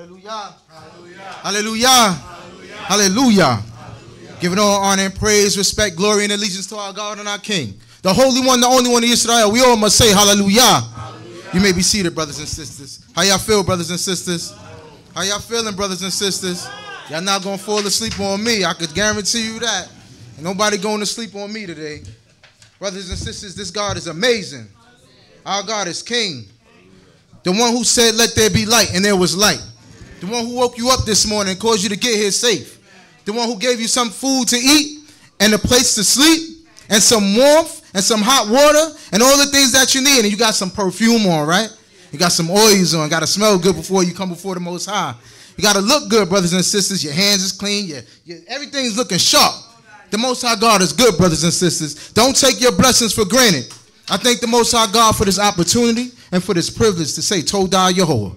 Hallelujah. Hallelujah. Hallelujah. Hallelujah. Giving all honor and praise, respect, glory, and allegiance to our God and our King. The Holy One, the only one of Israel. We all must say hallelujah. You may be seated, brothers and sisters. How y'all feel, brothers and sisters? How y'all feeling, brothers and sisters? Y'all not gonna fall asleep on me. I could guarantee you that. Ain't nobody going to sleep on me today. Brothers and sisters, this God is amazing. Our God is King. The one who said, Let there be light, and there was light. The one who woke you up this morning and caused you to get here safe. The one who gave you some food to eat and a place to sleep and some warmth and some hot water and all the things that you need. And you got some perfume on, right? You got some oils on. Got to smell good before you come before the Most High. You got to look good, brothers and sisters. Your hands is clean. Your, your, everything's looking sharp. The Most High God is good, brothers and sisters. Don't take your blessings for granted. I thank the Most High God for this opportunity and for this privilege to say, Todah Yehovah.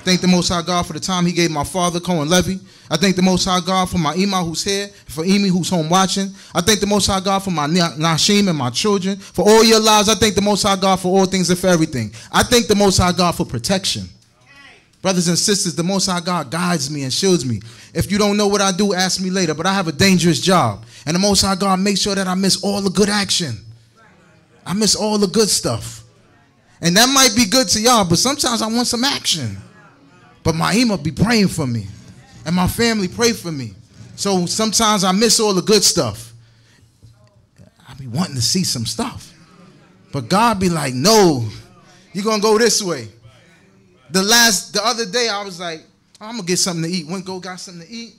I thank the Most High God for the time He gave my father, Cohen Levi. I thank the Most High God for my Ima who's here, for Emi who's home watching. I thank the Most High God for my Nashim and my children, for all your lives. I thank the Most High God for all things and for everything. I thank the Most High God for protection. Brothers and sisters, the Most High God guides me and shields me. If you don't know what I do, ask me later. But I have a dangerous job. And the Most High God makes sure that I miss all the good action. I miss all the good stuff. And that might be good to y'all, but sometimes I want some action. But my Ima be praying for me. And my family pray for me. So sometimes I miss all the good stuff. I be wanting to see some stuff. But God be like, no, you're gonna go this way. The last the other day I was like, oh, I'm gonna get something to eat. Went go got something to eat.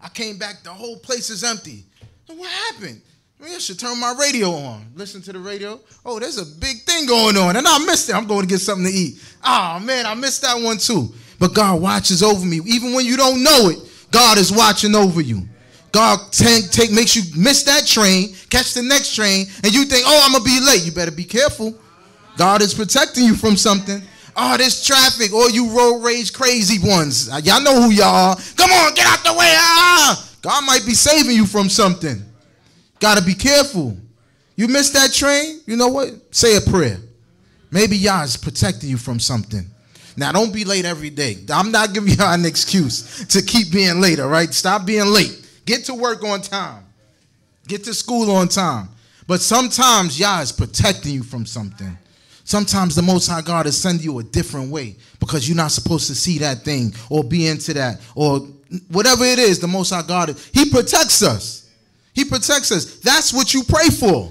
I came back, the whole place is empty. And what happened? I should turn my radio on. Listen to the radio. Oh, there's a big thing going on. And I missed it. I'm going to get something to eat. Oh, man, I missed that one too. But God watches over me. Even when you don't know it, God is watching over you. God take, take makes you miss that train, catch the next train, and you think, oh, I'm to be late. You better be careful. God is protecting you from something. Oh, this traffic, or you road rage crazy ones. Y'all know who y'all are. Come on, get out the way. Ah! God might be saving you from something. Got to be careful. You missed that train? You know what? Say a prayer. Maybe Yah is protecting you from something. Now, don't be late every day. I'm not giving y'all an excuse to keep being late, all right? Stop being late. Get to work on time. Get to school on time. But sometimes Yah is protecting you from something. Sometimes the Most High God is sending you a different way because you're not supposed to see that thing or be into that or whatever it is. The Most High God, He protects us. He protects us. That's what you pray for,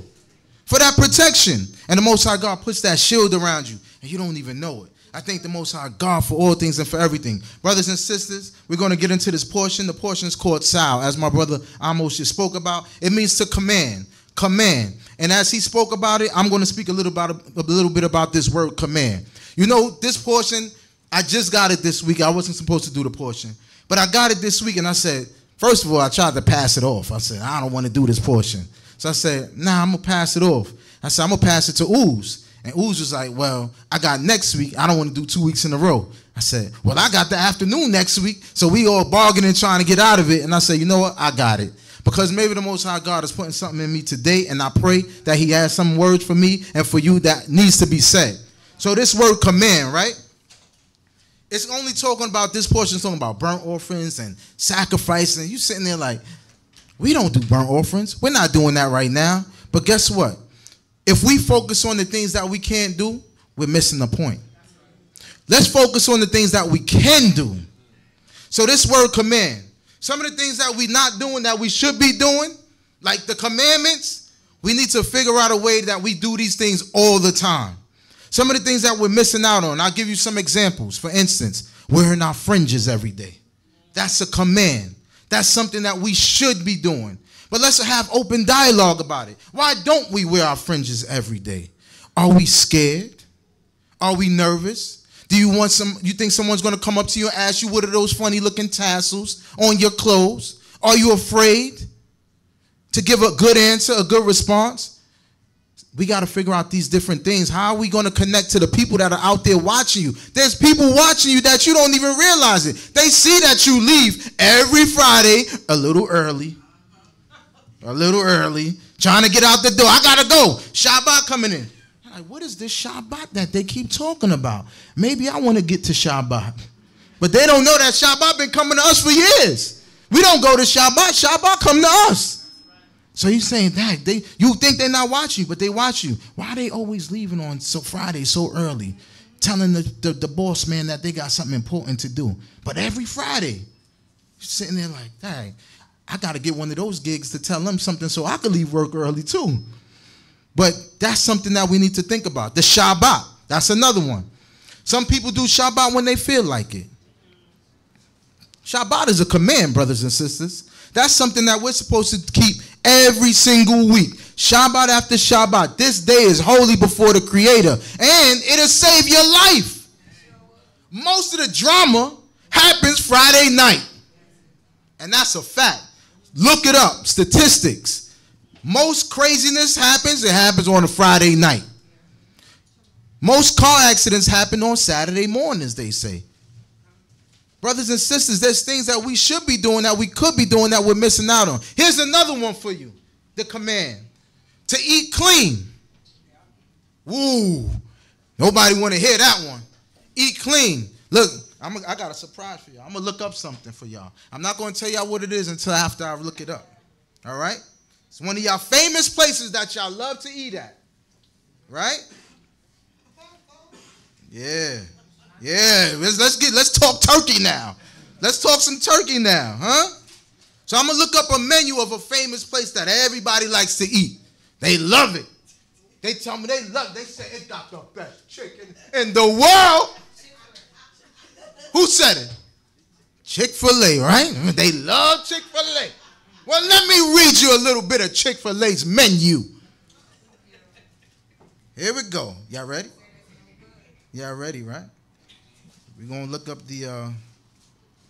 for that protection. And the Most High God puts that shield around you, and you don't even know it. I thank the Most High God for all things and for everything. Brothers and sisters, we're going to get into this portion. The portion is called Tzaw, as my brother Amoz just spoke about. It means to command, command. And as he spoke about it, I'm going to speak a little about a little bit about this word command. You know, this portion, I just got it this week. I wasn't supposed to do the portion, but I got it this week, and I said, First of all, I tried to pass it off. I said, I don't want to do this portion. So I said, nah, I'm to pass it off. I said, I'm to pass it to Ooze. And Ooze was like, well, I got next week. I don't want to do two weeks in a row. I said, well, I got the afternoon next week. So we all bargaining trying to get out of it. And I said, you know what? I got it. Because maybe the Most High God is putting something in me today. And I pray that he has some words for me and for you that needs to be said. So this word command, right? It's only talking about this portion talking about burnt offerings and sacrifice. And you sitting there like, we don't do burnt offerings. We're not doing that right now. But guess what? If we focus on the things that we can't do, we're missing the point. Let's focus on the things that we can do. So this word command, some of the things that we're not doing that we should be doing, like the commandments, we need to figure out a way that we do these things all the time. Some of the things that we're missing out on, I'll give you some examples. For instance, wearing our fringes every day. That's a command. That's something that we should be doing. But let's have open dialogue about it. Why don't we wear our fringes every day? Are we scared? Are we nervous? Do you want some you think someone's going to come up to you and ask you what are those funny looking tassels on your clothes? Are you afraid to give a good answer, a good response? we got to figure out these different things. How are we going to connect to the people that are out there watching you? There's people watching you that you don't even realize it. They see that you leave every Friday a little early, a little early, trying to get out the door. I got to go. Shabbat coming in. like, what is this Shabbat that they keep talking about? Maybe I want to get to Shabbat. But they don't know that Shabbat been coming to us for years. We don't go to Shabbat. Shabbat come to us. So he's saying that they you think they're not watching, you, but they watch you. Why are they always leaving on so Friday so early? Telling the, the, the boss man that they got something important to do. But every Friday, sitting there like, dang, I gotta get one of those gigs to tell them something so I could leave work early too. But that's something that we need to think about. The Shabbat. That's another one. Some people do Shabbat when they feel like it. Shabbat is a command, brothers and sisters. That's something that we're supposed to keep every single week. Shabbat after Shabbat. This day is holy before the Creator, and it'll save your life. Most of the drama happens Friday night, and that's a fact. Look it up. Statistics. Most craziness happens, it happens on a Friday night. Most car accidents happen on Saturday mornings, they say. Brothers and sisters, there's things that we should be doing that we could be doing that we're missing out on. Here's another one for you the command to eat clean. Woo. Nobody want to hear that one. Eat clean. Look, I'm a, I got a surprise for y'all. I'm to look up something for y'all. I'm not going to tell y'all what it is until after I look it up. All right? It's one of y'all famous places that y'all love to eat at. Right? Yeah. Yeah, let's, let's get let's talk turkey now. Let's talk some turkey now, huh? So I'm gonna look up a menu of a famous place that everybody likes to eat. They love it. They tell me they love it. They say it got the best chicken in the world. Who said it? Chick-fil-A, right? They love Chick-fil-A. Well, let me read you a little bit of Chick-fil-A's menu. Here we go. Y'all ready? Y'all ready, right? We're gonna look up the uh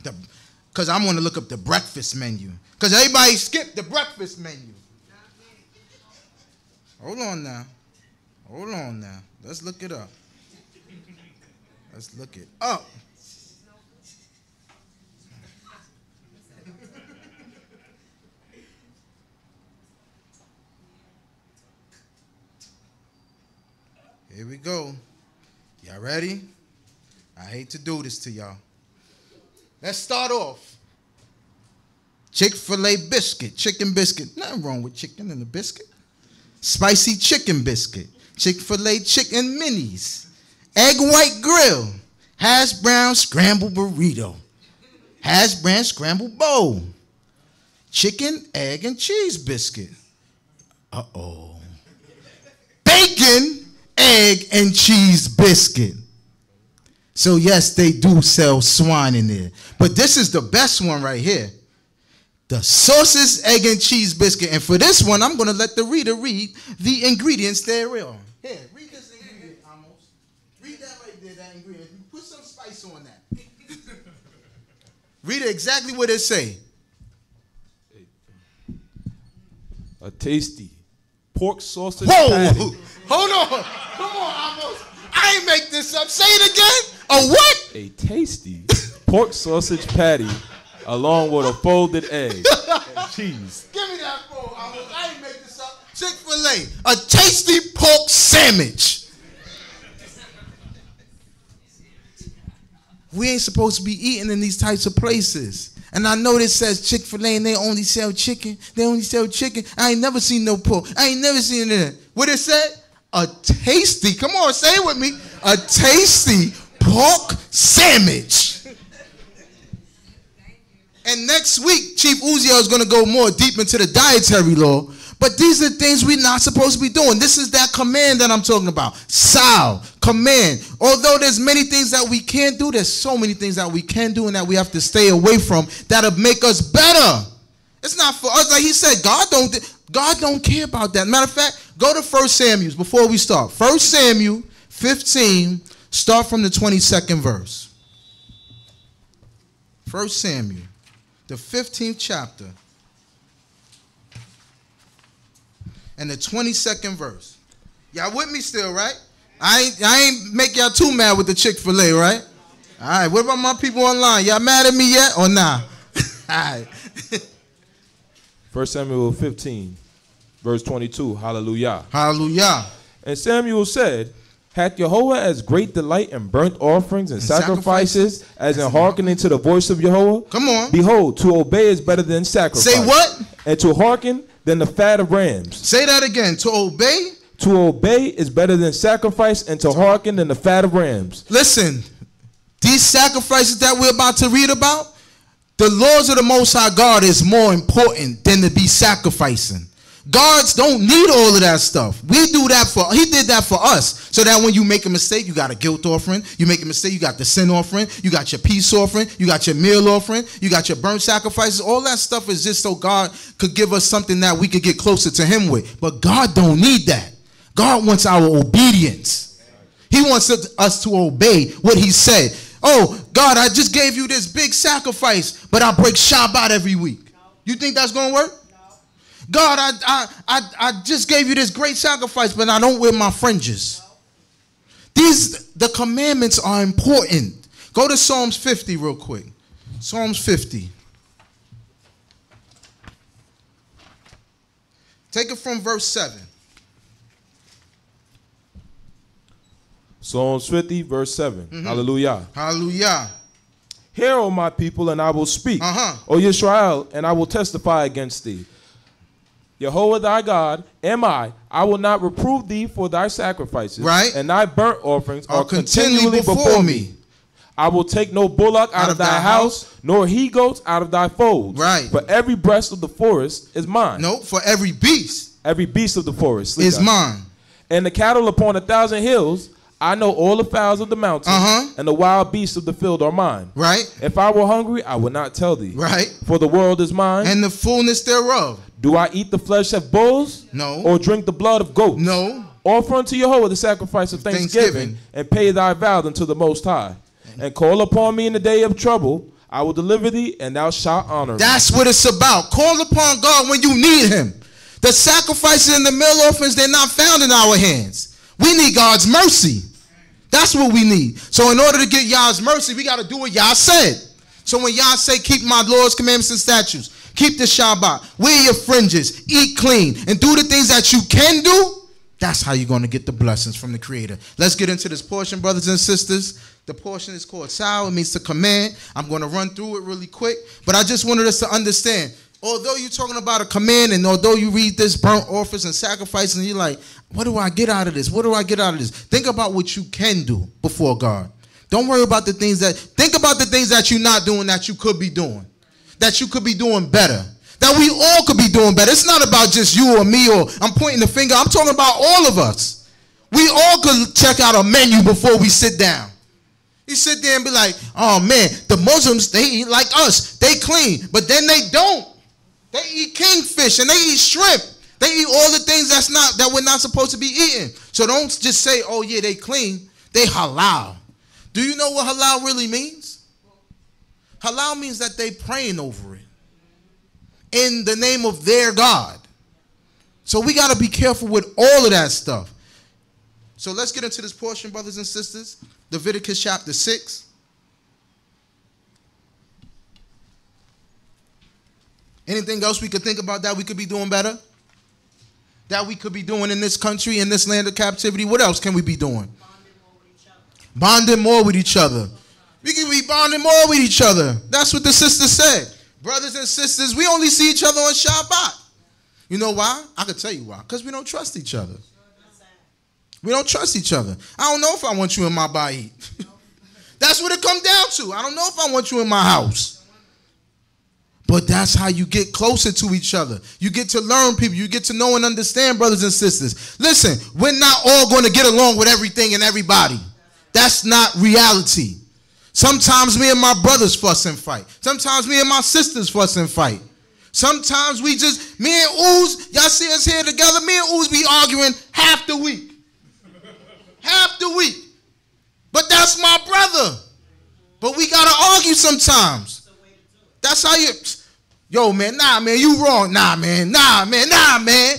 the because I'm gonna look up the breakfast menu. Because everybody skipped the breakfast menu. Hold on now. Hold on now. Let's look it up. Let's look it up. Here we go. Y'all ready? I hate to do this to y'all. Let's start off. Chick fil A biscuit, chicken biscuit. Nothing wrong with chicken and a biscuit. Spicy chicken biscuit, Chick fil A chicken minis, egg white grill, hash brown scrambled burrito, hash brown scrambled bowl, chicken, egg, and cheese biscuit. Uh oh. Bacon, egg, and cheese biscuit. So, yes, they do sell swine in there. But this is the best one right here the sauces, egg, and cheese biscuit. And for this one, I'm going to let the reader read the ingredients therein. Here, read this ingredient, almost. Read that right there, that ingredient. Put some spice on that. read exactly what it say. A tasty pork sausage Whoa! patty. Hold on. Come on, Amoz. I ain't make this up. Say it again. A what? A tasty pork sausage patty along with a folded egg and cheese. Give me that phone. Amoz. I ain't make this up. Chick fil A. A tasty pork sandwich. We ain't supposed to be eating in these types of places. And I know this says Chick fil A and they only sell chicken. They only sell chicken. I ain't never seen no pork. I ain't never seen it. What it said? A tasty, come on, say it with me. A tasty pork sandwich. And next week, Chief Uziel is going to go more deep into the dietary law. But these are things we're not supposed to be doing. This is that command that I'm talking about. Tzaw, command. Although there's many things that we can't do, there's so many things that we can do and that we have to stay away from that'll make us better. It's not for us. Like he said, God don't God don't care about that. Matter of fact, go to 1 Samuel before we start. 1 Samuel 15, start from the 22nd verse. 1 Samuel, the 15th chapter. And the 22nd verse. Y'all with me still, right? I ain't, I ain't make y'all too mad with the Chick-fil-A, right? All right, what about my people online? Y'all mad at me yet or nah? All right. 1 Samuel 15, verse 22. Hallelujah. Hallelujah. And Samuel said, Hath Jehovah as great delight in burnt offerings and, And sacrifices as in hearkening to the voice of Jehovah? Come on. Behold, to obey is better than sacrifice. Say what? And to hearken than the fat of rams. Say that again. To obey. To obey is better than sacrifice, and to hearken than the fat of rams. Listen, these sacrifices that we're about to read about, the laws of the Most High God is more important than to be sacrificing. Gods don't need all of that stuff. We do that for he did that for us. So that when you make a mistake, you got a guilt offering. You make a mistake, you got the sin offering, you got your peace offering, you got your meal offering, you got your burnt sacrifices. All that stuff is just so God could give us something that we could get closer to him with. But God don't need that. God wants our obedience. He wants us to obey what he said. Oh, God, I just gave you this big sacrifice, but I break Shabbat every week. You think that's going to work? God, I, I, I, I just gave you this great sacrifice, but I don't wear my fringes. These, the commandments are important. Go to Psalms 50 real quick. Psalms 50. Take it from verse 7. Psalms 50, verse 7. Mm-hmm. Hallelujah. Hallelujah. Hear, O my people, and I will speak. Uh-huh. O Israel, and I will testify against thee. Jehovah thy God am I. I will not reprove thee for thy sacrifices. Right. And thy burnt offerings Are are continually continually before, me. me. I will take no bullock out, of thy, house, nor he goats out of thy folds. Right. For every breast of the forest is mine. No, for every beast Every beast of the forest is mine. And the cattle upon a thousand hills, I know all the fowls of the mountain, Uh-huh. and the wild beasts of the field are mine. Right? If I were hungry, I would not tell thee. Right? For the world is mine. And the fullness thereof. Do I eat the flesh of bulls? No. Or drink the blood of goats? No. Offer unto Jehovah the sacrifice of thanksgiving, Thanksgiving. and pay thy vow unto the Most High. And call upon me in the day of trouble. I will deliver thee, and thou shalt honor me. That's what it's about. Call upon God when you need him. The sacrifices and the meal offerings, they're not found in our hands. We need God's mercy. That's what we need. So in order to get Yah's mercy, we got to do what Yah said. So when Yah say, keep my laws, commandments, and statutes, keep the Shabbat, wear your fringes, eat clean, and do the things that you can do, that's how you're going to get the blessings from the Creator. Let's get into this portion, brothers and sisters. The portion is called Tzaw. It means to command. I'm going to run through it really quick, but I just wanted us to understand. Although you're talking about a command, and although you read this burnt offerings and sacrifices, and you're like, what do I get out of this? What do I get out of this? Think about what you can do before God. Don't worry about the things that, think about the things that you're not doing that you could be doing, that you could be doing better, that we all could be doing better. It's not about just you or me or I'm pointing the finger. I'm talking about all of us. We all could check out a menu before we sit down. You sit there and be like, oh man, the Muslims, they eat like us. They clean. But then they don't. They eat kingfish and they eat shrimp. They eat all the things that's not that we're not supposed to be eating. So don't just say, oh yeah, they clean. They halal. Do you know what halal really means? Halal means that they praying over it in the name of their God. So we got to be careful with all of that stuff. So let's get into this portion, brothers and sisters. Leviticus chapter 6. Anything else we could think about that we could be doing better? That we could be doing in this country, in this land of captivity? What else can we be doing? Bonding more with each other. We can be bonding more with each other. That's what the sister said. Brothers and sisters, we only see each other on Shabbat. You know why? I can tell you why. Because we don't trust each other. We don't trust each other. I don't know if I want you in my body. that's what it comes down to. I don't know if I want you in my house. But that's how you get closer to each other. You get to learn people. You get to know and understand brothers and sisters. Listen, we're not all going to get along with everything and everybody. That's not reality. Sometimes me and my brothers fuss and fight. Sometimes me and my sisters fuss and fight. Sometimes we just, me and Ooze, y'all see us here together, me and Ooze be arguing half the week. half the week. But that's my brother. But we gotta argue sometimes. That's how you, yo man, nah man, you wrong. Nah man, nah man, nah man.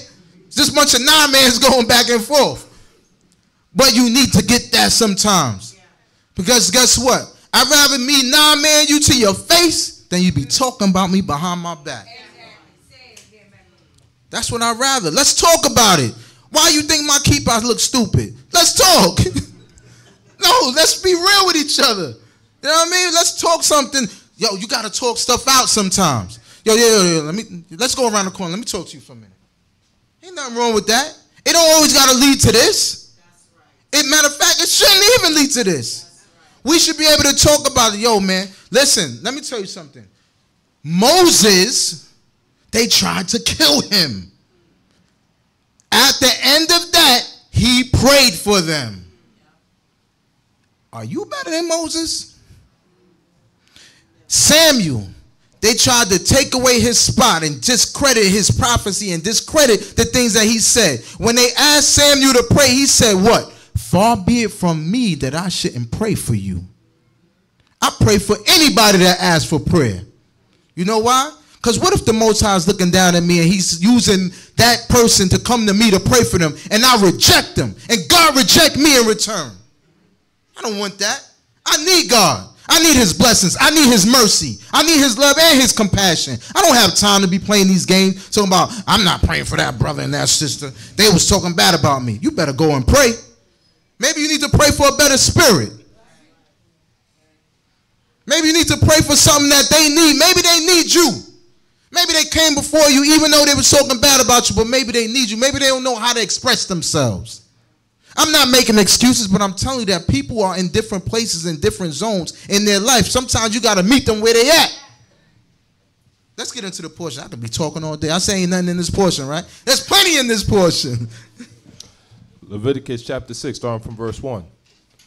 This bunch of nah mans going back and forth. But you need to get that sometimes. Because guess what? I'd rather me nah man you to your face than you be talking about me behind my back. That's what I'd rather. Let's talk about it. Why you think my keeper look stupid? Let's talk. no, let's be real with each other. You know what I mean? Let's talk something. Yo, you gotta talk stuff out sometimes. Yo, yo, yo, yo, let me let's go around the corner. Let me talk to you for a minute. Ain't nothing wrong with that. It don't always gotta lead to this. It matter of fact, it shouldn't even lead to this. We should be able to talk about it. Yo, man, listen, let me tell you something. Moses, they tried to kill him. At the end of that, he prayed for them. Are you better than Moses? Samuel, they tried to take away his spot and discredit his prophecy and discredit the things that he said. When they asked Samuel to pray, he said, What? Far be it from me that I shouldn't pray for you. I pray for anybody that asks for prayer. You know why? Because what if the Most High is looking down at me and he's using that person to come to me to pray for them and I reject them and God reject me in return? I don't want that. I need God. I need his blessings. I need his mercy. I need his love and his compassion. I don't have time to be playing these games talking about I'm not praying for that brother and that sister. They was talking bad about me. You better go and pray. Maybe you need to pray for a better spirit. Maybe you need to pray for something that they need. Maybe they need you. Maybe they came before you even though they were talking bad about you, but maybe they need you. Maybe they don't know how to express themselves. I'm not making excuses, but I'm telling you that people are in different places in different zones in their life. Sometimes you got to meet them where they at. Let's get into the portion. I could be talking all day. I say ain't nothing in this portion, right? There's plenty in this portion. Leviticus chapter 6, starting from verse 1.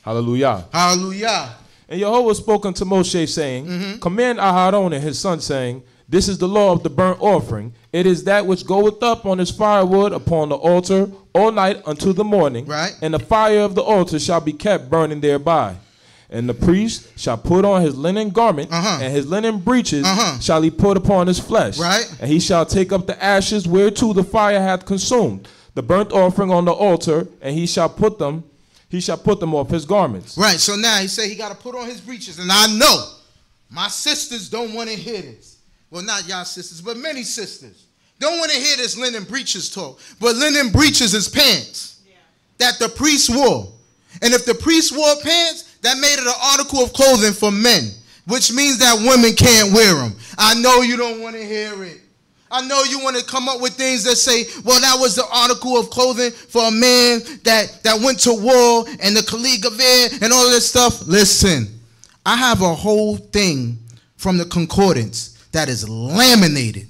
Hallelujah. Hallelujah. And Jehovah spoke unto Moshe, saying, Mm-hmm. Command Aharon and his son, saying, This is the law of the burnt offering. It is that which goeth up on his firewood upon the altar all night unto the morning. Right. And the fire of the altar shall be kept burning thereby. And the priest shall put on his linen garment, Uh-huh. and his linen breeches Uh-huh. shall he put upon his flesh. Right. And he shall take up the ashes whereto the fire hath consumed, the burnt offering on the altar, and he shall put them, he shall put them off his garments. Right. So now he said he got to put on his breeches, and I know my sisters don't want to hear this. Well, not y'all sisters, but many sisters don't want to hear this linen breeches talk. But linen breeches is pants that the priest wore, and if the priest wore pants, that made it an article of clothing for men, which means that women can't wear them. I know you don't want to hear it. I know you want to come up with things that say, well, that was the article of clothing for a man that, that went to war and the colleague of air and all this stuff. Listen, I have a whole thing from the concordance that is laminated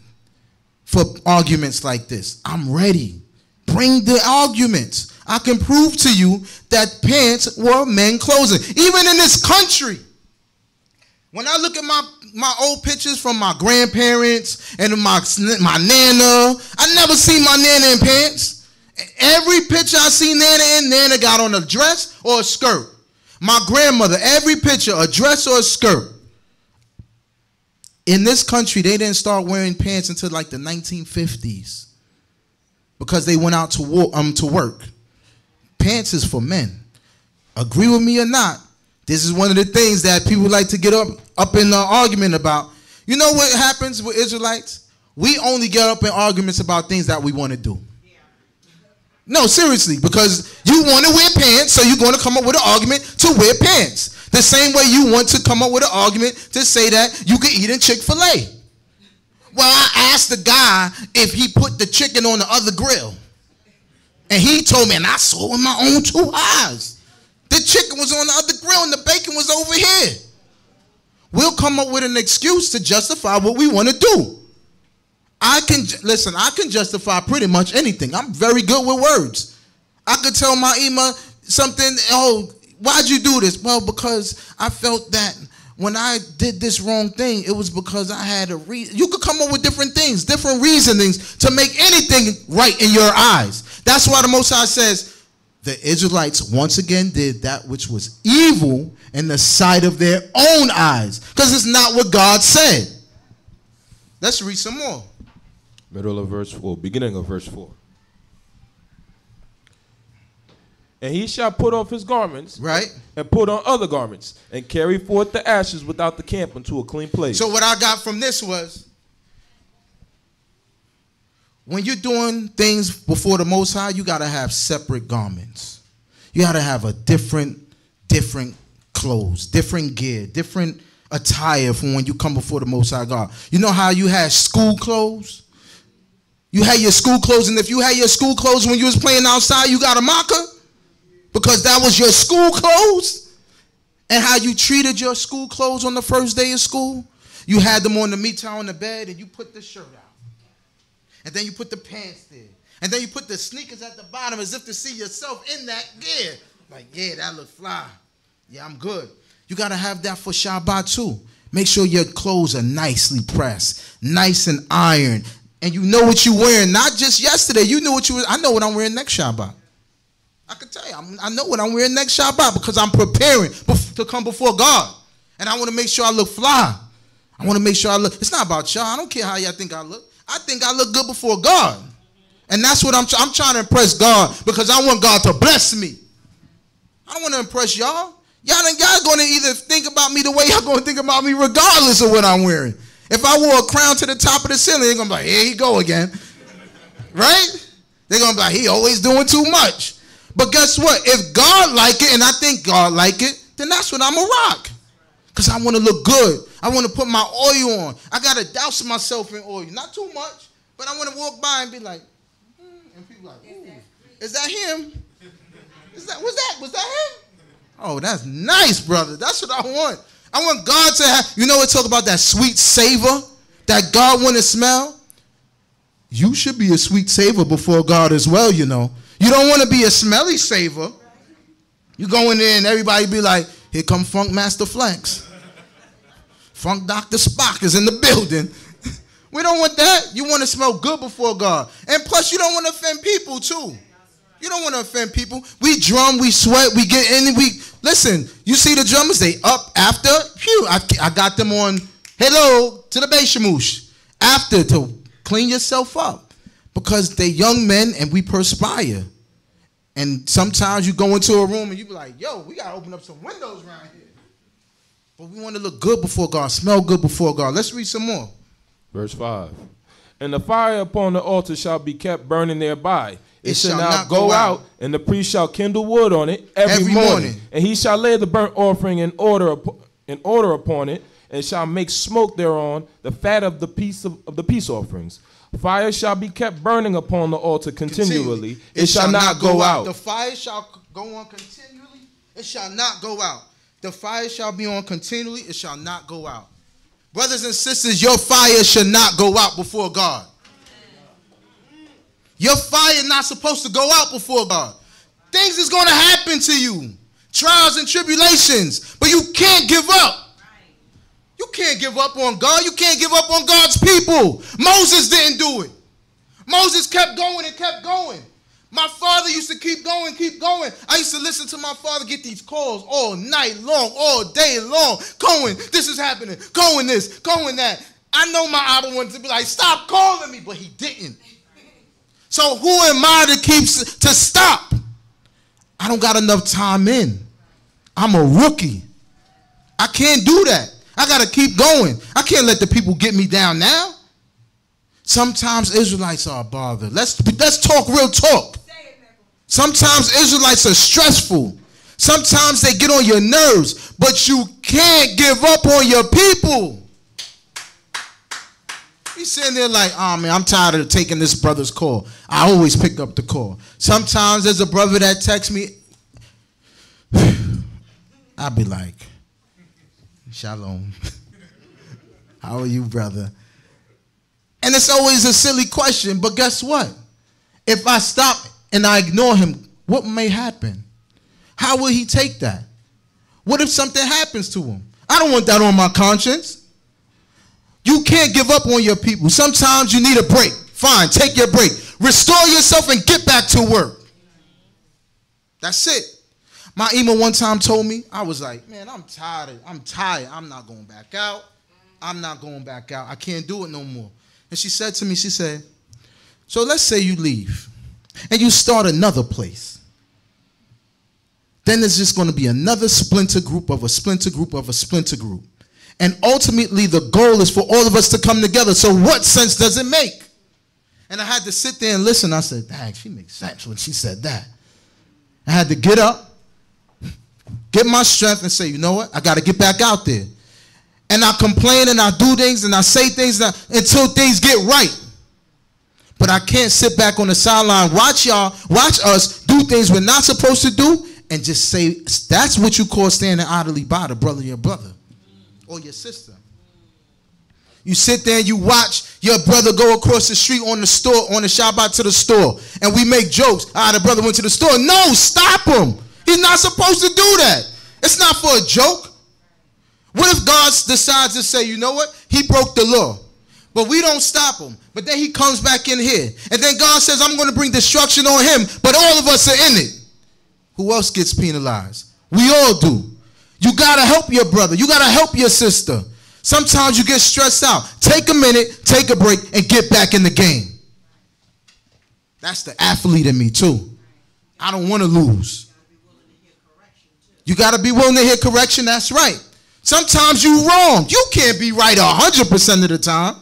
for arguments like this. I'm ready. Bring the arguments. I can prove to you that pants were men clothing. Even in this country, when I look at my, my old pictures from my grandparents and my, my nana, I never seen my nana in pants. Every picture I see nana in, nana got on a dress or a skirt. My grandmother, every picture, a dress or a skirt. In this country, they didn't start wearing pants until like the 1950s because they went out to war, um, to work. Pants is for men. Agree with me or not, this is one of the things that people like to get up up in the argument about. You know what happens with Israelites? We only get up in arguments about things that we want to do. No, seriously, because you want to wear pants, so you're going to come up with an argument to wear pants. The same way you want to come up with an argument to say that you can eat in Chick fil A. Well, I asked the guy if he put the chicken on the other grill. And he told me, and I saw with my own two eyes. The chicken was on the other grill and the bacon was over here. We'll come up with an excuse to justify what we want to do. I can listen, I can justify pretty much anything. I'm very good with words. I could tell my Ema something, oh, why'd you do this? Well, because I felt that when I did this wrong thing, it was because I had a reason. You could come up with different things, different reasonings to make anything right in your eyes. That's why the Most High says, the Israelites once again did that which was evil in the sight of their own eyes. Because it's not what God said. Let's read some more. Middle of verse 4, beginning of verse 4. And he shall put off his garments Right? and put on other garments and carry forth the ashes without the camp unto a clean place. So what I got from this was when you're doing things before the Most High, you got to have separate garments. You got to have a different, different clothes, different gear, different attire from when you come before the Most High God. You know how you had school clothes? You had your school clothes, and if you had your school clothes when you was playing outside, you got a marker because that was your school clothes. And how you treated your school clothes on the first day of school, you had them on the meat towel in the bed, and you put the shirt out, and then you put the pants there, and then you put the sneakers at the bottom as if to see yourself in that gear. Like, yeah, that look fly. Yeah, I'm good. You got to have that for Shabbat too. Make sure your clothes are nicely pressed, nice and ironed, and you know what you're wearing. Not just yesterday. You know what you. Were. I know what I'm wearing next Shabbat. I can tell you, I'm, i know what I'm wearing next Shabbat because I'm preparing to come before God, and I want to make sure I look fly. I want to make sure I look. It's not about y'all. I don't care how y'all think I look. I think I look good before God, and that's what I'm. I'm trying to impress God because I want God to bless me. I don't want to impress y'all. Y'all, y'all going to either think about me the way y'all going to think about me regardless of what I'm wearing. If I wore a crown to the top of the ceiling, they're going to be like, here he go again. Right? They're going to be like, he always doing too much. But guess what? If God like it, and I think God like it, then that's what I'm a rock. Because I want to look good. I want to put my oil on. I got to douse myself in oil. Not too much, but I want to walk by and be like, hmm, and people like, is that him? Is that, was that, was that him? Oh, that's nice, brother. That's what I want. I want God to have, you know, we talk about that sweet savor that God want to smell. You should be a sweet savor before God as well, you know. You don't want to be a smelly savor. You go in there and everybody be like, here come Funk Master Flex. Funk Dr. Spock is in the building. we don't want that. You want to smell good before God. And plus, you don't want to offend people too. You don't want to offend people. We drum, we sweat, we get in, we listen. You see the drummers, they up after. Phew, I, I got them on. Hello to the Beishamush. After to clean yourself up because they young men and we perspire. And sometimes you go into a room and you be like, yo, we got to open up some windows around here. But we want to look good before God, smell good before God. Let's read some more. Verse 5. And the fire upon the altar shall be kept burning thereby. It, it shall, shall, not go, go out. out, and the priest shall kindle wood on it every, every morning. morning. And he shall lay the burnt offering in order, in order upon it, and shall make smoke thereon, the fat of the peace of, of the peace offerings. Fire shall be kept burning upon the altar continually. It, it shall, shall, not go, go out. out. The fire shall go on continually. It shall not go out. The fire shall be on continually. It shall not go out. Brothers and sisters, your fire should not go out before God. Your fire not supposed to go out before God. Things is going to happen to you. Trials and tribulations. But you can't give up. Can't give up on God. You can't give up on God's people. Moses didn't do it. Moses kept going and kept going. My father used to keep going, keep going. I used to listen to my father get these calls all night long, all day long. Going, this is happening. Going this, going that. I know my Abba wanted to be like, stop calling me, but he didn't. So who am I to keep to stop? I don't got enough time in. I'm a rookie. I can't do that. I got to keep going. I can't let the people get me down now. Sometimes Israelites are bothered. Let's let's talk real talk. Sometimes Israelites are stressful. Sometimes they get on your nerves, but you can't give up on your people. He's sitting there like, oh man, I'm tired of taking this brother's call. I always pick up the call. Sometimes there's a brother that texts me. I'll be like, Shalom. How are you, brother? And it's always a silly question, but guess what? If I stop and I ignore him, what may happen? How will he take that? What if something happens to him? I don't want that on my conscience. You can't give up on your people. Sometimes you need a break. Fine, take your break. Restore yourself and get back to work. That's it. My Ima one time told me, I was like, man, I'm tired. I'm tired. I'm not going back out. I'm not going back out. I can't do it no more. And she said to me, she said, so let's say you leave and you start another place. Then there's just going to be another splinter group of a splinter group of a splinter group. And ultimately, the goal is for all of us to come together. So, what sense does it make? And I had to sit there and listen. I said, dang, she makes sense when she said that. I had to get up, get my strength, and say, you know what? I got to get back out there. And I complain and I do things and I say things until things get right. But I can't sit back on the sideline, watch y'all, watch us do things we're not supposed to do, and just say, that's what you call standing idly by the brother your brother or your sister. You sit there and you watch your brother go across the street on the store, on the shop out to the store, and we make jokes. Ah, the brother went to the store. No, stop him. He's not supposed to do that. It's not for a joke. What if God decides to say, you know what? He broke the law. But we don't stop him. But then he comes back in here. And then God says, I'm going to bring destruction on him. But all of us are in it. Who else gets penalized? We all do. You got to help your brother. You got to help your sister. Sometimes you get stressed out. Take a minute, take a break, and get back in the game. That's the athlete in me, too. I don't want to lose. You got to be willing to hear correction. That's right. Sometimes you wrong. You can't be right 100% of the time.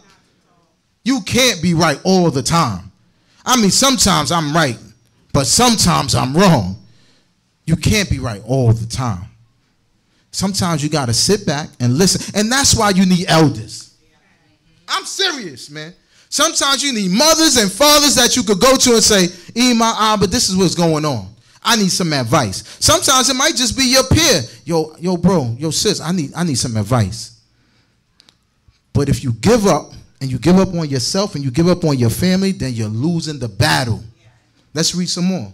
You can't be right all the time. I mean, sometimes I'm right, but sometimes I'm wrong. You can't be right all the time. Sometimes you got to sit back and listen. And that's why you need elders. I'm serious, man. Sometimes you need mothers and fathers that you could go to and say, Ima, ah, but this is what's going on. I need some advice. Sometimes it might just be your peer. Yo, yo, bro, yo, sis, I need, I need some advice. But if you give up and you give up on yourself and you give up on your family, then you're losing the battle. Let's read some more.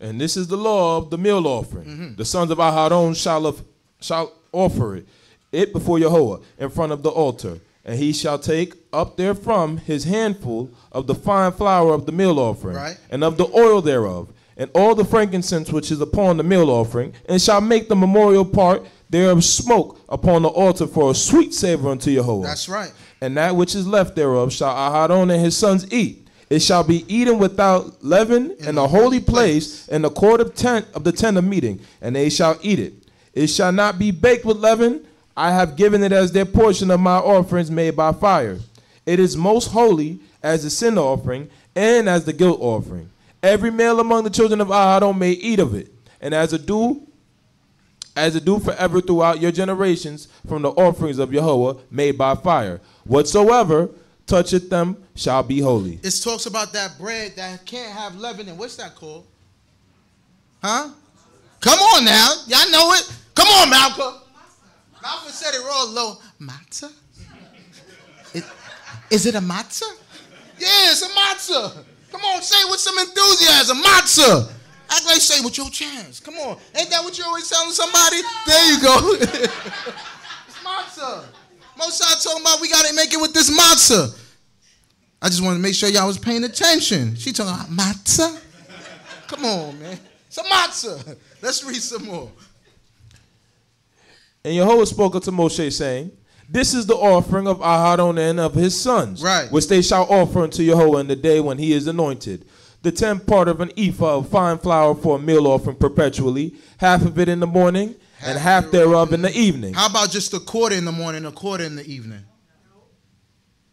And this is the law of the meal offering. Mm-hmm. The sons of Aharon shall, of, shall offer it, it before Yahweh in front of the altar. And he shall take up therefrom his handful of the fine flour of the meal offering, right. and of the oil thereof, and all the frankincense which is upon the meal offering, and shall make the memorial part thereof smoke upon the altar for a sweet savor unto Yahweh. That's right. And that which is left thereof shall Aharon and his sons eat it shall be eaten without leaven in, in the holy place, place in the court of tent of the tent of meeting, and they shall eat it. It shall not be baked with leaven. I have given it as their portion of my offerings made by fire. It is most holy as the sin offering and as the guilt offering. Every male among the children of Aharon may eat of it, and as a due, as a due forever throughout your generations from the offerings of Yahweh made by fire. Whatsoever toucheth them shall be holy. It talks about that bread that can't have leaven. And what's that called? Huh? Come on now. Y'all know it. Come on, Malcolm. Malcolm said it real low. Matzah? Is it a matzah? Yeah, it's a matzah. Come on, say it with some enthusiasm. Matzah. Act like say it with your chance. Come on. Ain't that what you always telling somebody? There you go. it's matzah. Most y'all talking about we gotta make it with this matzah. I just wanted to make sure y'all was paying attention. She talking about matzah. Come on, man. It's a matzah. Let's read some more. And Yahweh spoke unto Moshe, saying, This is the offering of Aharon and of his sons, right. which they shall offer unto Yahweh in the day when he is anointed. The tenth part of an ephah of fine flour for a meal offering perpetually, half of it in the morning, half and half thereof in the evening. How about just a quarter in the morning, a quarter in the evening?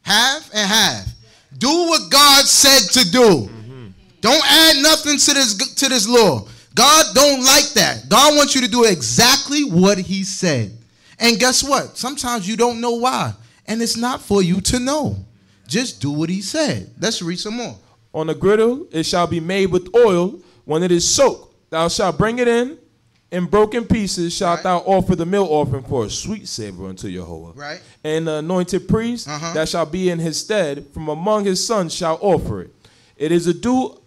Half and half. Do what God said to do. Mm-hmm. Don't add nothing to this to this law. God don't like that. God wants you to do exactly what he said. And guess what? Sometimes you don't know why. And it's not for you to know. Just do what he said. Let's read some more. On the griddle it shall be made with oil when it is soaked. Thou shalt bring it in in broken pieces shalt right. thou offer the meal offering for a sweet savor unto Jehovah. Right. And the anointed priest uh-huh. that shall be in his stead from among his sons shall offer it. It is a due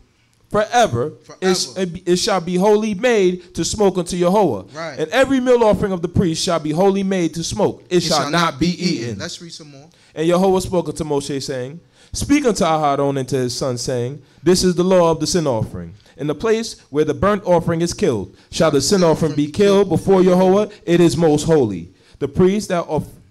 forever. forever. It, it, shall be wholly made to smoke unto Jehovah. Right. And every meal offering of the priest shall be wholly made to smoke. It, it shall, shall, not, be eaten. eaten. Let's read some more. And Jehovah spoke unto Moshe, saying, Speak unto Aharon and to his son, saying, This is the law of the sin offering. In the place where the burnt offering is killed, shall the sin offering be killed before Jehovah? It is most holy. The priest that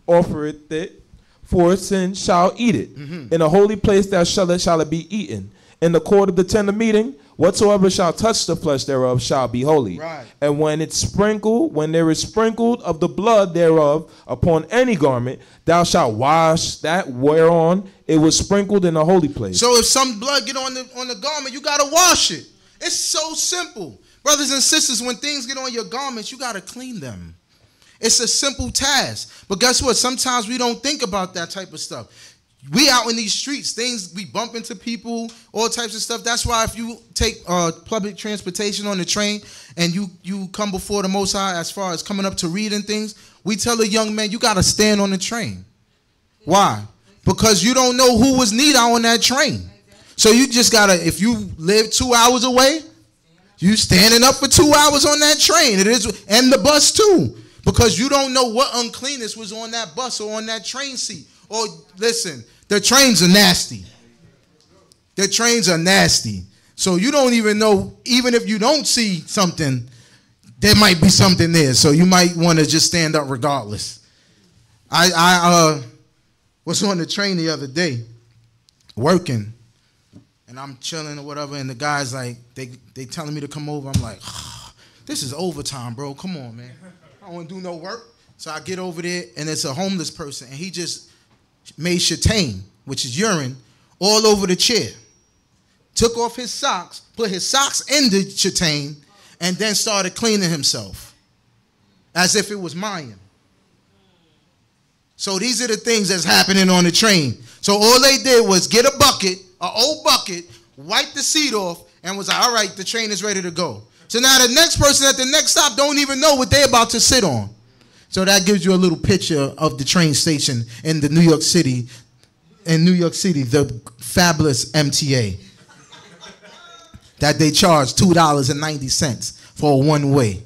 offereth it for sin shall eat it. Mm-hmm. In a holy place that shall it, shall it be eaten. In the court of the tent of meeting, Whatsoever shall touch the flesh thereof shall be holy. Right. And when it's sprinkled, when there is sprinkled of the blood thereof upon any garment, thou shalt wash that whereon it was sprinkled in the holy place. So if some blood get on the on the garment, you gotta wash it. It's so simple. Brothers and sisters, when things get on your garments, you gotta clean them. It's a simple task. But guess what? Sometimes we don't think about that type of stuff we out in these streets, things we bump into people, all types of stuff. That's why if you take uh, public transportation on the train and you you come before the Most High as far as coming up to read and things, we tell a young man you got to stand on the train. Why? Because you don't know who was needed on that train. So you just gotta, if you live two hours away, you standing up for two hours on that train. It is, and the bus too, because you don't know what uncleanness was on that bus or on that train seat. Or listen, the trains are nasty. The trains are nasty. So you don't even know, even if you don't see something, there might be something there. So you might want to just stand up regardless. I I uh was on the train the other day, working, and I'm chilling or whatever, and the guys like they they telling me to come over. I'm like, this is overtime, bro. Come on, man. I don't want to do no work. So I get over there, and it's a homeless person, and he just made shatane, which is urine, all over the chair. Took off his socks, put his socks in the shatane, and then started cleaning himself as if it was mine. So these are the things that's happening on the train. So all they did was get a bucket, an old bucket, wipe the seat off, and was like, all right, the train is ready to go. So now the next person at the next stop don't even know what they're about to sit on. So that gives you a little picture of the train station in the New York City, in New York City, the fabulous MTA. that they charge $2.90 for one way.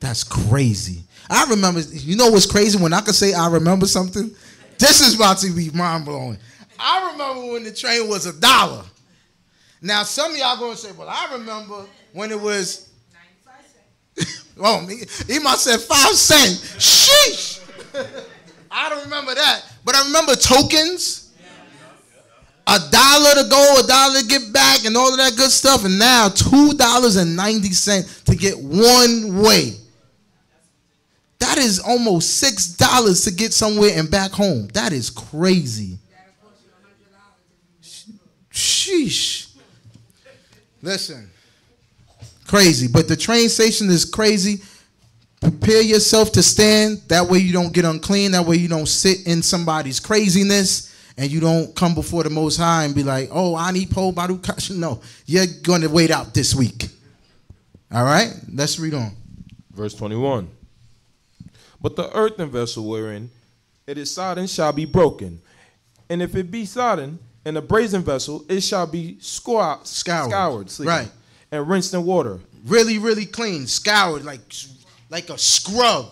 That's crazy. I remember, you know what's crazy when I can say I remember something? This is about to be mind blowing. I remember when the train was a dollar. Now, some of y'all gonna say, well, I remember when it was Oh, he must have said five cents. Sheesh. I don't remember that. But I remember tokens. A dollar to go, a dollar to get back, and all of that good stuff. And now $2.90 to get one way. That is almost $6 to get somewhere and back home. That is crazy. Sheesh. Listen. Crazy. But the train station is crazy. Prepare yourself to stand. That way you don't get unclean. That way you don't sit in somebody's craziness and you don't come before the Most High and be like, oh, I need pole badu No, you're going to wait out this week. All right? Let's read on. Verse 21. But the earthen vessel wherein it is sodden shall be broken. And if it be sodden in a brazen vessel, it shall be scoured. Scoured. scoured right and rinsed in water. Really, really clean, scoured like like a scrub.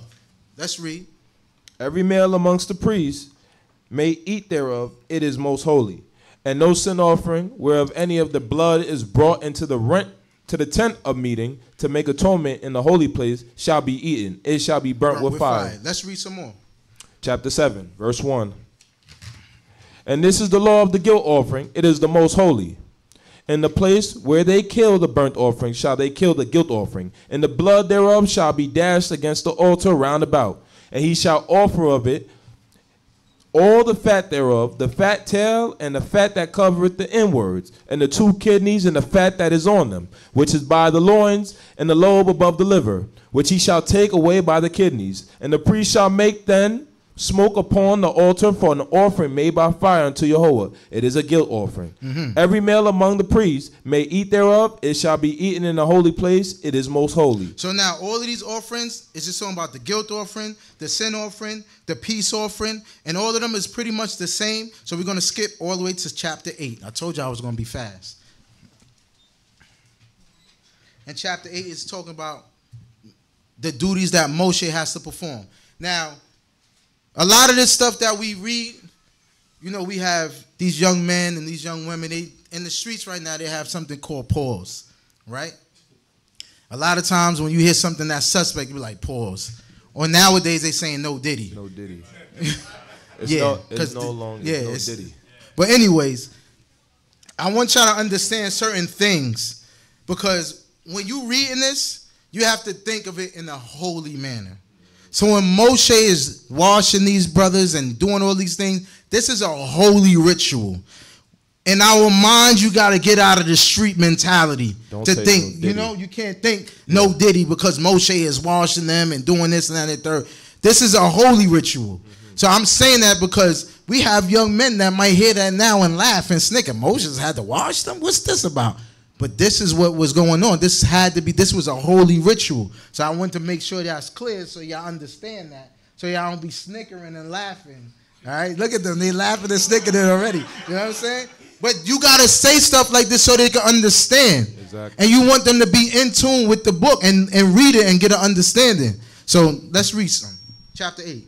Let's read. Every male amongst the priests may eat thereof; it is most holy. And no sin offering, whereof any of the blood is brought into the rent to the tent of meeting to make atonement in the holy place, shall be eaten. It shall be burnt, burnt with, with fire. fire. Let's read some more. Chapter seven, verse one. And this is the law of the guilt offering. It is the most holy. In the place where they kill the burnt offering shall they kill the guilt offering, and the blood thereof shall be dashed against the altar round about. And he shall offer of it all the fat thereof, the fat tail, and the fat that covereth the inwards, and the two kidneys, and the fat that is on them, which is by the loins, and the lobe above the liver, which he shall take away by the kidneys. And the priest shall make then smoke upon the altar for an offering made by fire unto Jehovah. It is a guilt offering. Mm-hmm. Every male among the priests may eat thereof. It shall be eaten in the holy place. It is most holy. So now all of these offerings is just talking about the guilt offering, the sin offering, the peace offering, and all of them is pretty much the same. So we're going to skip all the way to chapter 8. I told you I was going to be fast. And chapter 8 is talking about the duties that Moshe has to perform. Now, a lot of this stuff that we read, you know, we have these young men and these young women. They in the streets right now. They have something called pause, right? A lot of times when you hear something that's suspect, you be like pause. Or nowadays they saying no Diddy. No Diddy. it's yeah, no, it's no longer yeah, no Diddy. But anyways, I want y'all to understand certain things Because when you reading this, you have to think of it in a holy manner. So when Moshe is washing these brothers and doing all these things, this is a holy ritual. In our minds, you got to get out of the street mentality Don't to think, no you know, you can't think no diddy because Moshe is washing them and doing this and that and third. This is a holy ritual. Mm-hmm. So I'm saying that because we have young men that might hear that now and laugh and snicker. Moses had to wash them? What's this about? But this is what was going on. This had to be, this was a holy ritual. So I want to make sure that's clear so y'all understand that. So y'all don't be snickering and laughing. All right? Look at them. They laughing and snickering already. You know what I'm saying? But you got to say stuff like this so they can understand. Exactly. And you want them to be in tune with the book and, and read it and get an understanding. So let's read some. Chapter 8.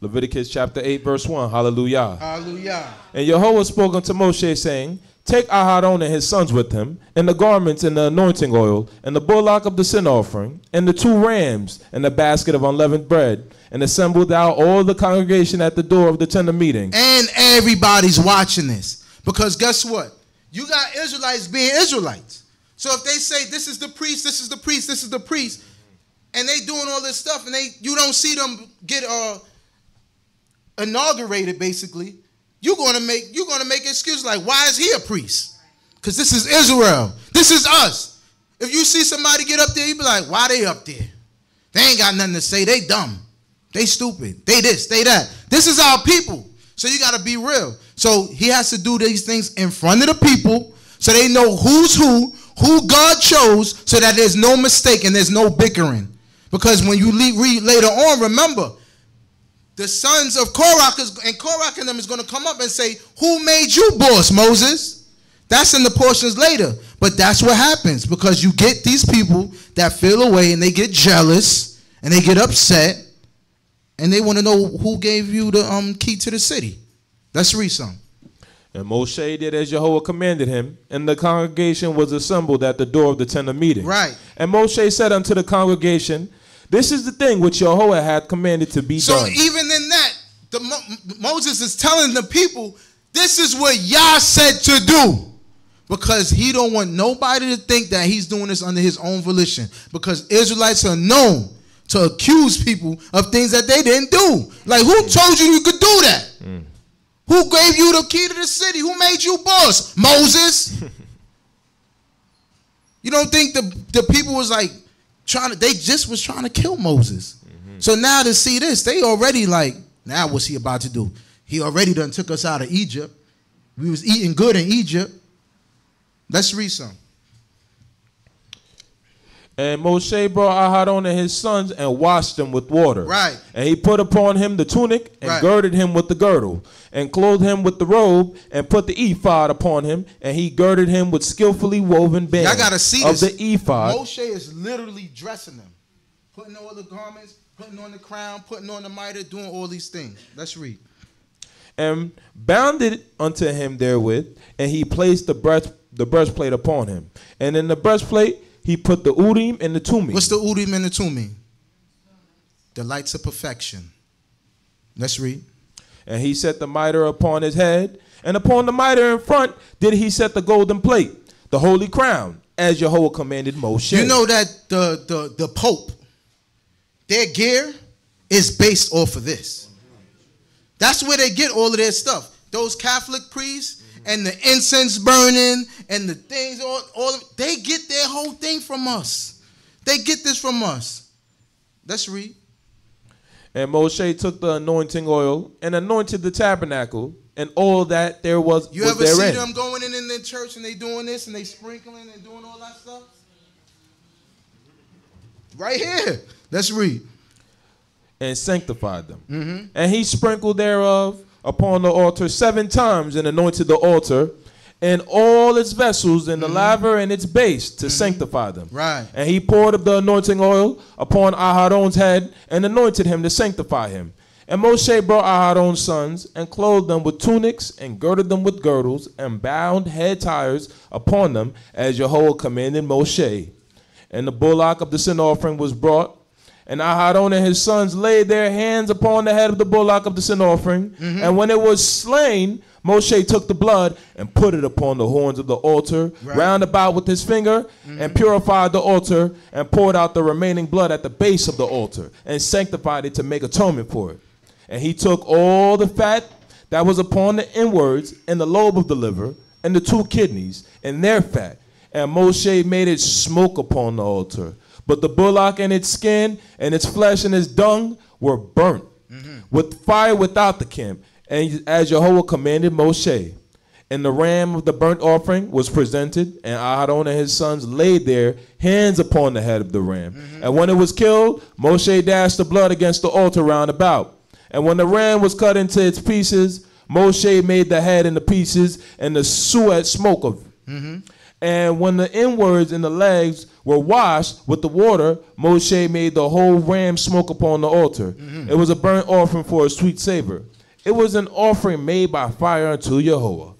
Leviticus chapter 8, verse 1. Hallelujah. Hallelujah. And Yahweh spoke unto Moshe, saying, Take Aharon and his sons with him, and the garments and the anointing oil, and the bullock of the sin offering, and the two rams, and the basket of unleavened bread, and assemble thou all the congregation at the door of the tent of meeting. And everybody's watching this. Because guess what? You got Israelites being Israelites. So if they say this is the priest, this is the priest, this is the priest, and they doing all this stuff, and they you don't see them get uh inaugurated basically, you're gonna make you're gonna make excuses like, why is he a priest? Because this is Israel. This is us. If you see somebody get up there, you be like, why they up there? They ain't got nothing to say. They dumb. They stupid. They this, they that. This is our people. So you gotta be real. So he has to do these things in front of the people so they know who's who, who God chose, so that there's no mistake and there's no bickering. Because when you read later on, remember, the sons of Korach is, and Korach and them is going to come up and say, Who made you boss, Moses? That's in the portions later. But that's what happens because you get these people that feel away and they get jealous and they get upset and they want to know who gave you the um, key to the city. Let's read some. And Moshe did as Jehovah commanded him, and the congregation was assembled at the door of the tent of meeting. Right. And Moshe said unto the congregation, this is the thing which Jehovah had commanded to be so done. So even in that, the, Moses is telling the people, this is what Yah said to do. Because he don't want nobody to think that he's doing this under his own volition. Because Israelites are known to accuse people of things that they didn't do. Like who told you you could do that? Mm. Who gave you the key to the city? Who made you boss? Moses. you don't think the, the people was like, trying to they just was trying to kill Moses. Mm-hmm. So now to see this, they already like, now what's he about to do? He already done took us out of Egypt. We was eating good in Egypt. Let's read some. And Moshe brought Aharon and his sons and washed them with water. Right. And he put upon him the tunic and right. girded him with the girdle and clothed him with the robe and put the ephod upon him and he girded him with skillfully woven bands I gotta see of this. the ephod. Moshe is literally dressing them, putting all the garments, putting on the crown, putting on the mitre, doing all these things. Let's read. And bounded unto him therewith, and he placed the breast the breastplate upon him. And in the breastplate he put the Urim and the Thummim. What's the Urim and the Thummim? The lights of perfection. Let's read. And he set the mitre upon his head, and upon the mitre in front did he set the golden plate, the holy crown, as Jehovah commanded Moshe. You know that the the the Pope, their gear is based off of this. That's where they get all of their stuff. Those Catholic priests, and the incense burning and the things all, all they get their whole thing from us. They get this from us. Let's read. And Moshe took the anointing oil and anointed the tabernacle and all that there was. You was ever therein. see them going in in the church and they doing this and they sprinkling and doing all that stuff? Right here. Let's read. And sanctified them. Mm-hmm. And he sprinkled thereof upon the altar seven times and anointed the altar and all its vessels and the mm-hmm. laver and its base to mm-hmm. sanctify them. Right. And he poured up the anointing oil upon Aharon's head and anointed him to sanctify him. And Moshe brought Aharon's sons and clothed them with tunics and girded them with girdles and bound head tires upon them as Jehovah commanded Moshe. And the bullock of the sin offering was brought And Aharon and his sons laid their hands upon the head of the bullock of the sin offering. Mm-hmm. And when it was slain, Moshe took the blood and put it upon the horns of the altar right. round about with his finger mm-hmm. and purified the altar and poured out the remaining blood at the base of the altar and sanctified it to make atonement for it. And he took all the fat that was upon the inwards and the lobe of the liver and the two kidneys and their fat. And Moshe made it smoke upon the altar. But the bullock and its skin and its flesh and its dung were burnt mm-hmm. with fire without the camp and as Jehovah commanded Moshe. And the ram of the burnt offering was presented, and Aaron and his sons laid their hands upon the head of the ram. Mm-hmm. And when it was killed, Moshe dashed the blood against the altar round about. And when the ram was cut into its pieces, Moshe made the head into pieces and the suet smoke of it. Mm-hmm. And when the inwards and the legs were washed with the water, Moshe made the whole ram smoke upon the altar. Mm-hmm. It was a burnt offering for a sweet savor. It was an offering made by fire unto Jehovah,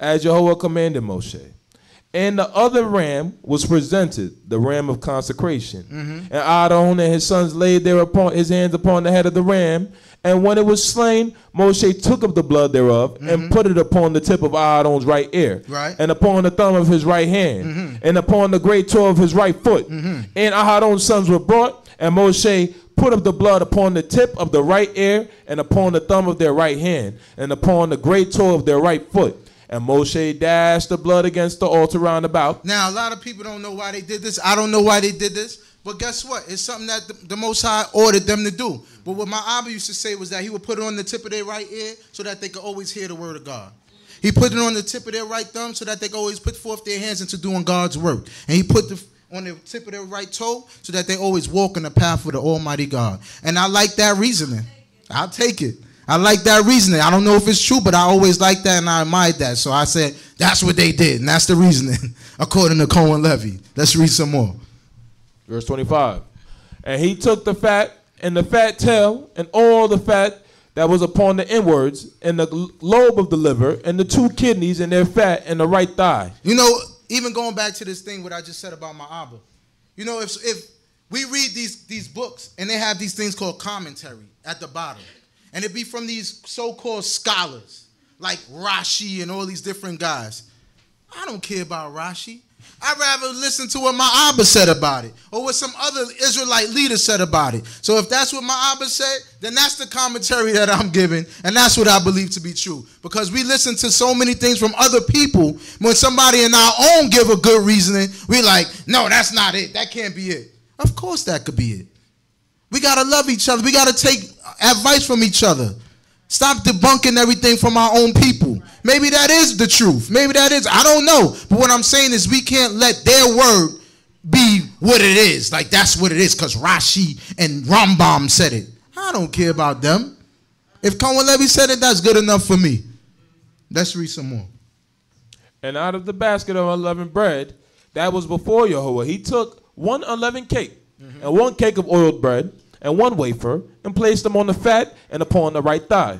as Jehovah commanded Moshe. And the other ram was presented, the ram of consecration. Mm-hmm. And Aaron and his sons laid their upon his hands upon the head of the ram. And when it was slain, Moshe took of the blood thereof mm-hmm. and put it upon the tip of Aaron's right ear, right. and upon the thumb of his right hand, mm-hmm. and upon the great toe of his right foot. Mm-hmm. And Aaron's sons were brought, and Moshe put of the blood upon the tip of the right ear and upon the thumb of their right hand and upon the great toe of their right foot. And Moshe dashed the blood against the altar round about. Now, a lot of people don't know why they did this. I don't know why they did this. But guess what? It's something that the, the Most High ordered them to do. But what my Abba used to say was that he would put it on the tip of their right ear so that they could always hear the word of God. He put it on the tip of their right thumb so that they could always put forth their hands into doing God's work. And he put the on the tip of their right toe so that they always walk in the path of the Almighty God. And I like that reasoning. I'll take it. I like that reasoning. I don't know if it's true, but I always like that and I admired that. So I said, that's what they did. And that's the reasoning, according to Cohen Levi. Let's read some more. Verse 25. And he took the fat and the fat tail and all the fat that was upon the inwards and the lobe of the liver and the two kidneys and their fat and the right thigh. You know, even going back to this thing what I just said about my Abba, you know, if if we read these these books and they have these things called commentary at the bottom, and it be from these so-called scholars like Rashi and all these different guys. I don't care about Rashi. I'd rather listen to what my Abba said about it or what some other Israelite leader said about it. So if that's what my Abba said, then that's the commentary that I'm giving, and that's what I believe to be true. Because we listen to so many things from other people. When somebody in our own give a good reasoning, we like, no, that's not it. That can't be it. Of course that could be it. We gotta love each other. We gotta take advice from each other. Stop debunking everything from our own people. Maybe that is the truth. Maybe that is. I don't know. But what I'm saying is we can't let their word be what it is. Like that's what it is because Rashi and Rambam said it. I don't care about them. If Cohen Levi said it, that's good enough for me. Let's read some more. And out of the basket of unleavened bread that was before Jehovah, he took one unleavened cake mm-hmm. and one cake of oiled bread and one wafer, and placed them on the fat and upon the right thigh.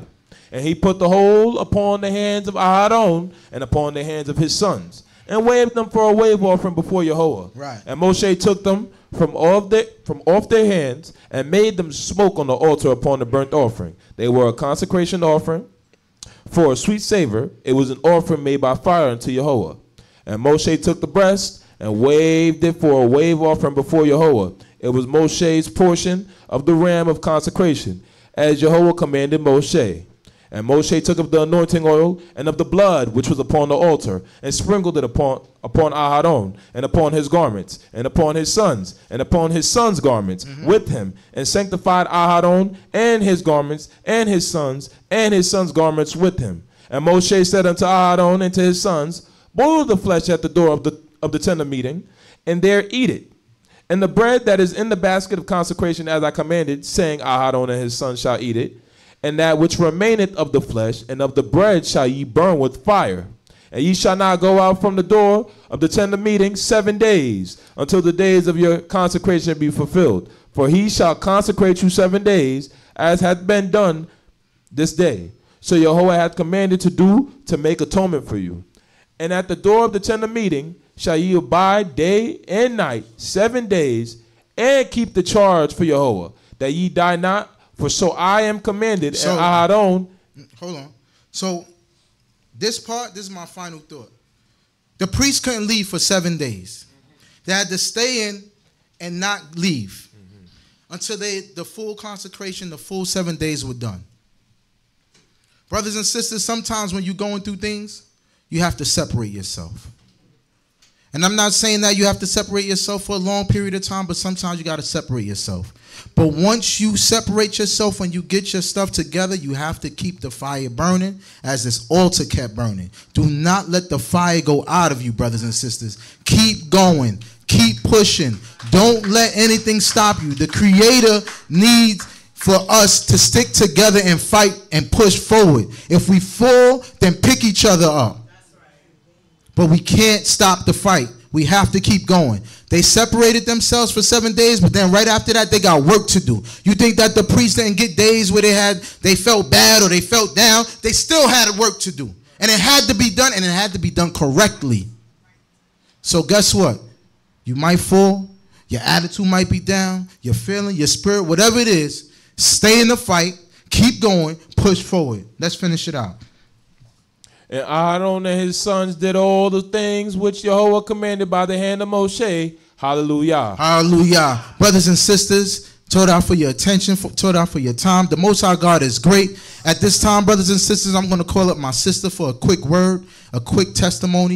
And he put the whole upon the hands of Aaron and upon the hands of his sons, and waved them for a wave offering before Jehovah. Right. And Moshe took them from off their from off their hands and made them smoke on the altar upon the burnt offering. They were a consecration offering for a sweet savor. It was an offering made by fire unto Jehovah. And Moshe took the breast and waved it for a wave offering before Jehovah. It was Moshe's portion of the ram of consecration, as Jehovah commanded Moshe. And Moshe took of the anointing oil and of the blood which was upon the altar, and sprinkled it upon, upon Aharon, and upon his garments, and upon his sons, and upon his sons' garments mm-hmm. with him, and sanctified Aharon and his garments, and his sons, and his sons' garments with him. And Moshe said unto Aharon and to his sons, Boil the flesh at the door of the, of the tent of meeting, and there eat it and the bread that is in the basket of consecration, as I commanded, saying, Aharon and his son shall eat it. And that which remaineth of the flesh and of the bread shall ye burn with fire. And ye shall not go out from the door of the tent of meeting seven days until the days of your consecration be fulfilled. For he shall consecrate you seven days, as hath been done this day. So Jehovah hath commanded to do to make atonement for you. And at the door of the tent of meeting shall ye abide day and night, seven days, and keep the charge for Yahweh, that ye die not. For so I am commanded, so, and Ahadon. Hold on. So this part, this is my final thought. The priest couldn't leave for seven days. They had to stay in and not leave until they the full consecration, the full seven days were done. Brothers and sisters, sometimes when you're going through things, you have to separate yourself. And I'm not saying that you have to separate yourself for a long period of time, but sometimes you got to separate yourself. But once you separate yourself and you get your stuff together, you have to keep the fire burning as this altar kept burning. Do not let the fire go out of you, brothers and sisters. Keep going. Keep pushing. Don't let anything stop you. The Creator needs for us to stick together and fight and push forward. If we fall, then pick each other up. But we can't stop the fight. We have to keep going. They separated themselves for seven days, but then right after that, they got work to do. You think that the priests didn't get days where they had they felt bad or they felt down? They still had work to do. And it had to be done, and it had to be done correctly. So guess what? You might fall, your attitude might be down, your feeling, your spirit, whatever it is, stay in the fight, keep going, push forward. Let's finish it out. And Aaron and his sons did all the things which Jehovah commanded by the hand of Moshe. Hallelujah. Hallelujah. Brothers and sisters, told out for your attention, told out for your time. The Most High God is great. At this time, brothers and sisters, I'm going to call up my sister for a quick word, a quick testimony.